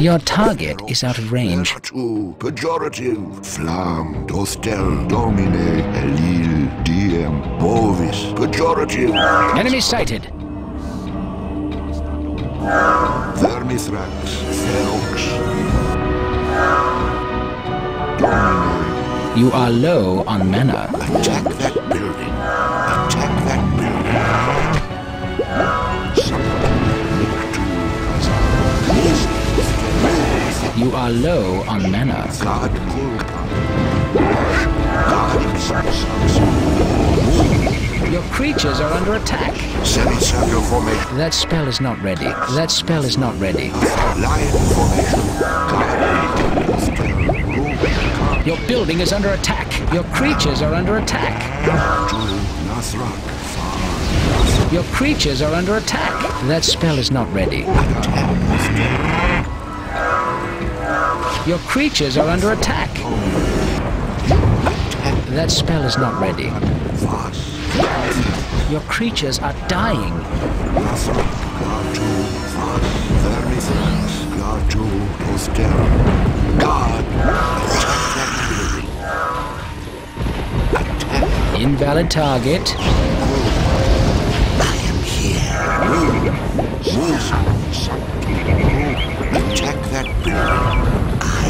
Your target is out of range. Pejorative, flam, dostel, domine, elil, diem, bovis, pejorative, Enemy sighted. vermithrax, ferox, You are low on mana. attack that building, You are low on mana. God God Your creatures are under attack. Semicircle formation. That spell is not ready. That spell is not ready. Lion formation. Your building is under attack. Your creatures are under attack. Your creatures are under attack. That spell is not ready. Your creatures are under attack. That spell is not ready. Your creatures are dying. Invalid target. I am here. Attack that building.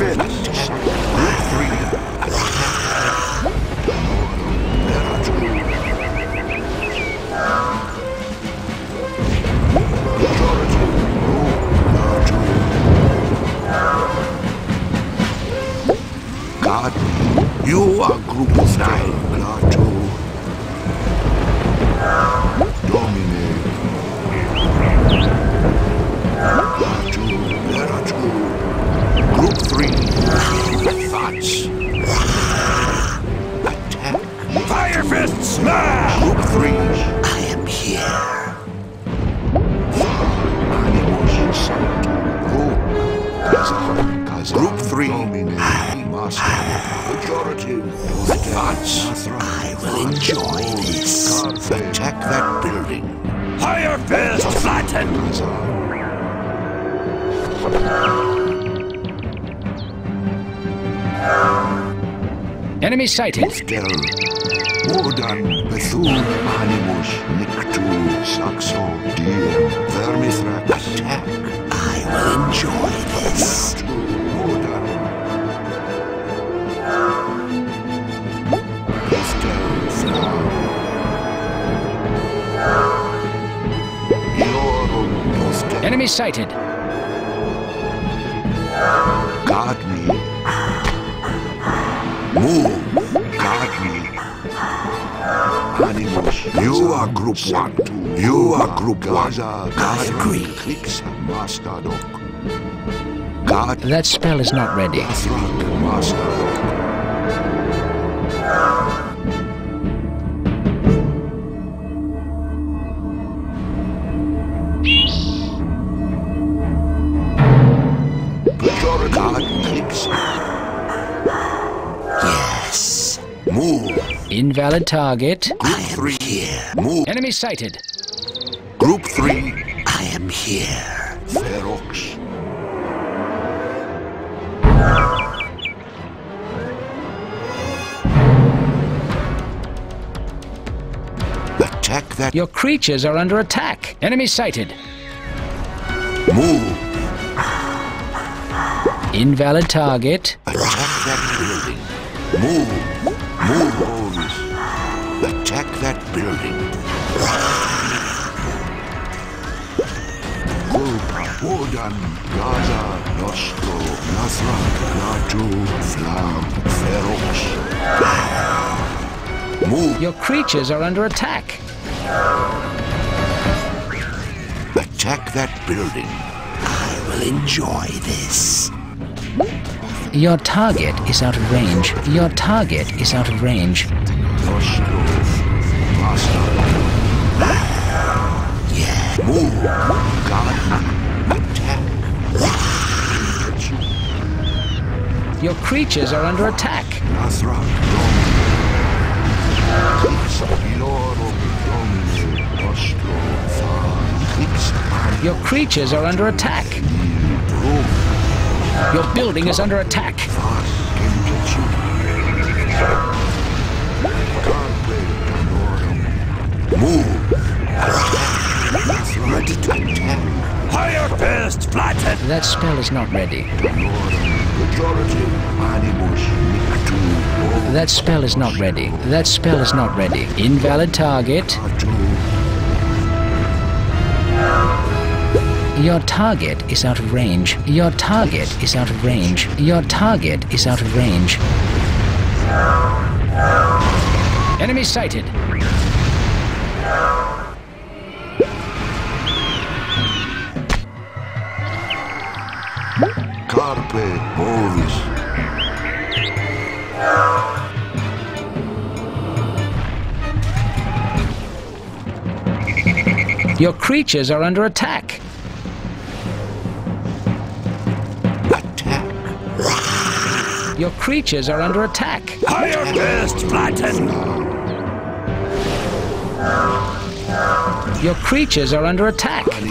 Group three. God, you are group of nine. Gaza. Gaza. Group three. Domine. Master. Majority. Thoughts. I will enjoy this. Attack that building. Fire Fist Flatten! Enemy sighted. Del. Wodan. Bethune. Animus. Nictu. Saxo. Diem. Vermithrax. Attack. I will enjoy this. Enemy sighted. Guard me. Move. Guard me. Animus. You are group one. You are group one. I agree. Master Dog. Guard That spell is not ready. Master Dog. Move. Invalid target. Group three. Here. Move. Enemy sighted. Group three. I am here. Ferox. Attack that. Your creatures are under attack. Enemy sighted. Move. Invalid target. Attack that building. Move. Move, Ovis. Attack that building. Kulpa, Wodan, Gaza, Nostro, Nathrak, Natu, Flam, Ferox. Move. Your creatures are under attack. Attack that building. I will enjoy this. Your target is out of range. Your target is out of range. Your creatures are under attack. Your creatures are under attack. Your building is under attack. Move. Ready to attack. Fire fist flattened. That spell is not ready. Majority. Animus. Nictu. That spell is not ready. That spell is not ready. Invalid target. Your target is out of range. Your target is out of range. Your target is out of range. Enemy sighted. Carpe Bovis. Your creatures are under. Attack. Your creatures are under attack. Fire fist flattened. Your creatures are under attack. Attack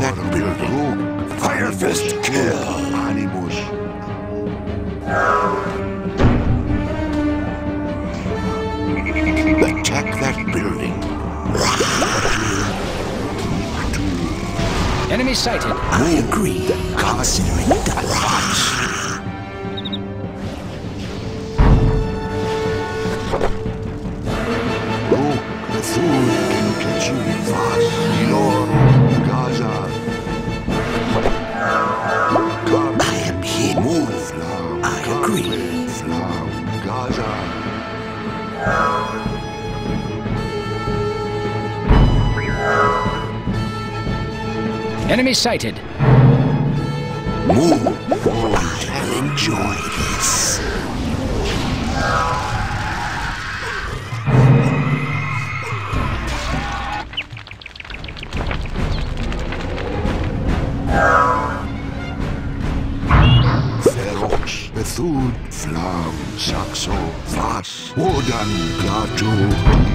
that building. Fire fist kill. Attack that building. Enemy sighted. I agree. Consider it done. Enemy sighted. Move. I will enjoy this. Ferox, Bethune, Flam, Saxo, Vas, Wodan, Gato,